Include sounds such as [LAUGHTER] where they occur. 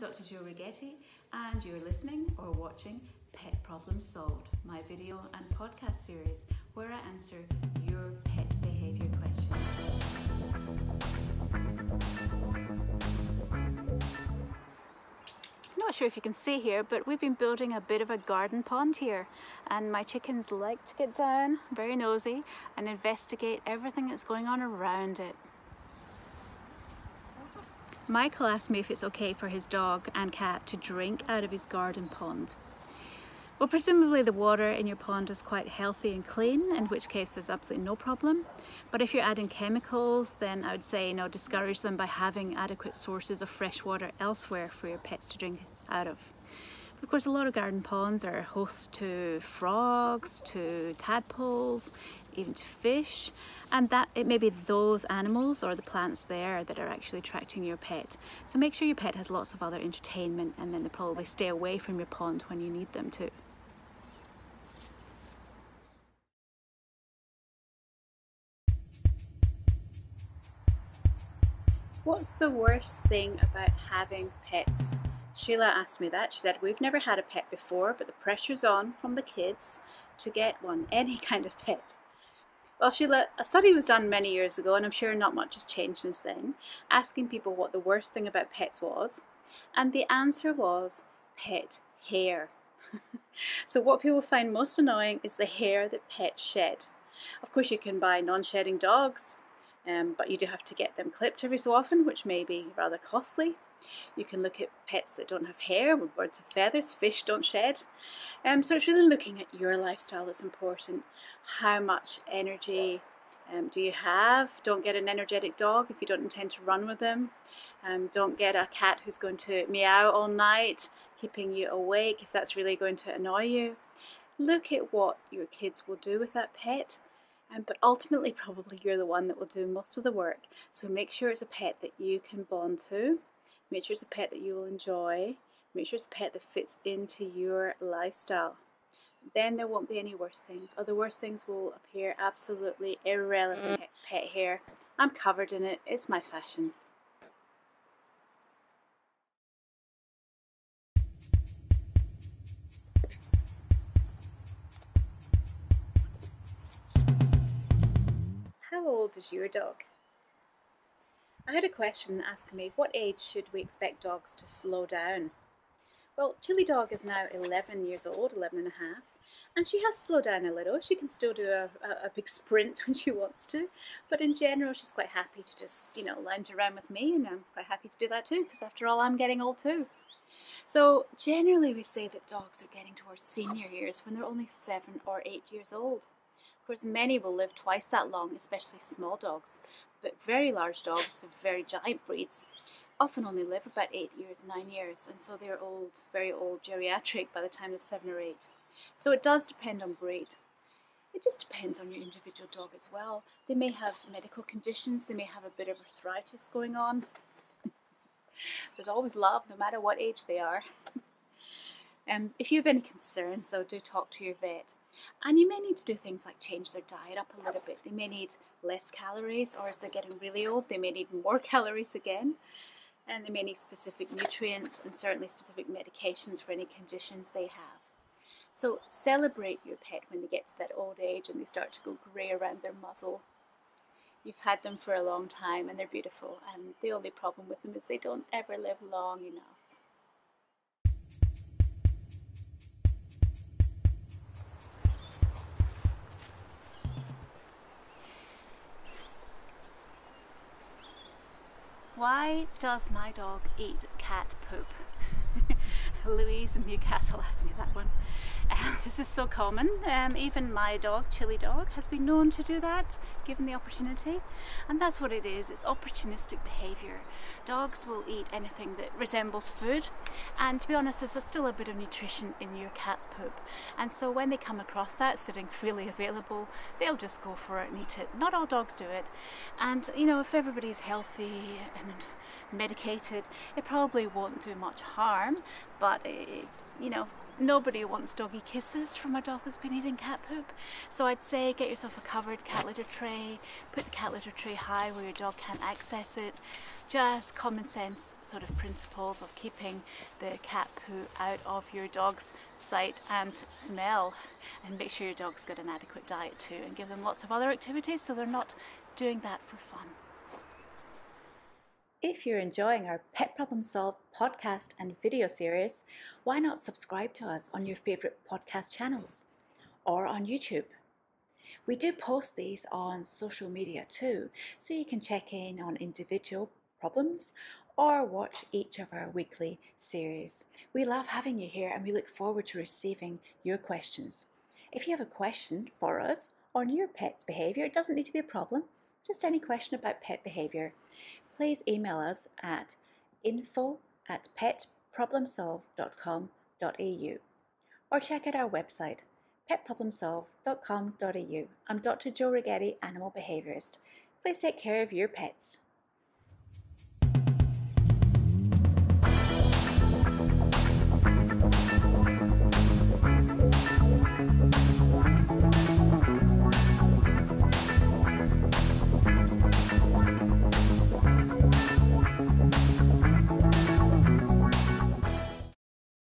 Dr. Jo Righetti, and you're listening or watching Pet Problems Solved, my video and podcast series where I answer your pet behaviour questions. Not sure if you can see here, but we've been building a bit of a garden pond here, and my chickens like to get down, very nosy, and investigate everything that's going on around it. Michael asked me if it's okay for his dog and cat to drink out of his garden pond. Well, presumably the water in your pond is quite healthy and clean, in which case there's absolutely no problem. But if you're adding chemicals, then I would say, you know, discourage them by having adequate sources of fresh water elsewhere for your pets to drink out of. Of course, a lot of garden ponds are host to frogs, to tadpoles, even to fish, and that it may be those animals or the plants there that are actually attracting your pet. So make sure your pet has lots of other entertainment and then they'll probably stay away from your pond when you need them to. What's the worst thing about having pets? Sheila asked me that. She said, We've never had a pet before, but the pressure's on from the kids to get one, [LAUGHS] any kind of pet. Well, Sheila, a study was done many years ago, and I'm sure not much has changed since then, asking people what the worst thing about pets was. And the answer was pet hair. [LAUGHS] so, what people find most annoying is the hair that pets shed. Of course, you can buy non shedding dogs, um, but you do have to get them clipped every so often, which may be rather costly. You can look at pets that don't have hair, with birds have feathers, fish don't shed. Um, so it's really looking at your lifestyle that's important. How much energy um, do you have? Don't get an energetic dog if you don't intend to run with them. Um, don't get a cat who's going to meow all night, keeping you awake if that's really going to annoy you. Look at what your kids will do with that pet. Um, but ultimately, probably you're the one that will do most of the work. So make sure it's a pet that you can bond to. Make sure it's a pet that you will enjoy. Make sure it's a pet that fits into your lifestyle. Then there won't be any worse things, or the worst things will appear absolutely irrelevant. Pet hair, I'm covered in it, it's my fashion. How old is your dog? I had a question asking me what age should we expect dogs to slow down? Well, Chili Dog is now 11 years old, 11 and a half, and she has slowed down a little. She can still do a, a, a, big sprint [LAUGHS] when she wants to, but in general, she's quite happy to just, you know, lounge around with me, and I'm quite happy to do that too, because after all, I'm getting old too. So, generally, we say that dogs are getting towards senior years when they're only seven or eight years old. Of course, many will live twice that long, especially small dogs, but very large dogs, very giant breeds, often only live about eight years, nine years, and so they're old, very old, geriatric by the time they're seven or eight. So it does depend on breed. It just depends on your individual dog as well. They may have medical conditions, they may have a bit of arthritis going on. [LAUGHS] There's always love, no matter what age they are. [LAUGHS] Um, if you have any concerns, though, do talk to your vet. And you may need to do things like change their diet up a little bit. They may need less calories, or as they're getting really old, they may need more [LAUGHS] calories again. And they may need specific nutrients and certainly specific medications for any conditions they have. So celebrate your pet when they get to that old age and they start to go grey around their muzzle. You've had them for a long time and they're beautiful, and the only problem with them is they don't ever live long enough. Why does my dog eat cat poop? [LAUGHS] Louise in Newcastle asked me that one. [LAUGHS] This is so common. Um, even my dog, Chili Dog, has been known to do that, given the opportunity. And that's what it is. It's opportunistic behaviour. Dogs will eat anything that resembles food. And to be honest, there's still a bit of nutrition in your cat's poop. And so when they come across that sitting freely available, they'll just go for it and eat it. Not all dogs do it. And you know, if everybody's healthy and medicated, it probably won't do much harm, but it, you know, nobody wants doggy kisses from a dog that's been eating cat poop. So I'd say get yourself a covered cat litter tray, put the cat litter tray high where your dog can't access it. Just common sense sort of principles of keeping the cat poo out of your dog's sight and smell. And make sure your dog's got an adequate diet too and give them lots of other activities so they're not doing that for fun. If you're enjoying our Pet Problem Solved podcast and video series, why not subscribe to us on your favourite podcast channels or on YouTube? We do post these on social media too, so you can check in on individual problems or watch each of our weekly series. We love having you here and we look forward to receiving your questions. If you have a question for us on your pet's behaviour, it doesn't need to be a problem, just any question about pet behaviour please email us at info at petproblemsolve.com.au or check out our website petproblemsolve.com.au. I'm Dr. Jo Righetti, animal behaviourist. Please take care of your pets.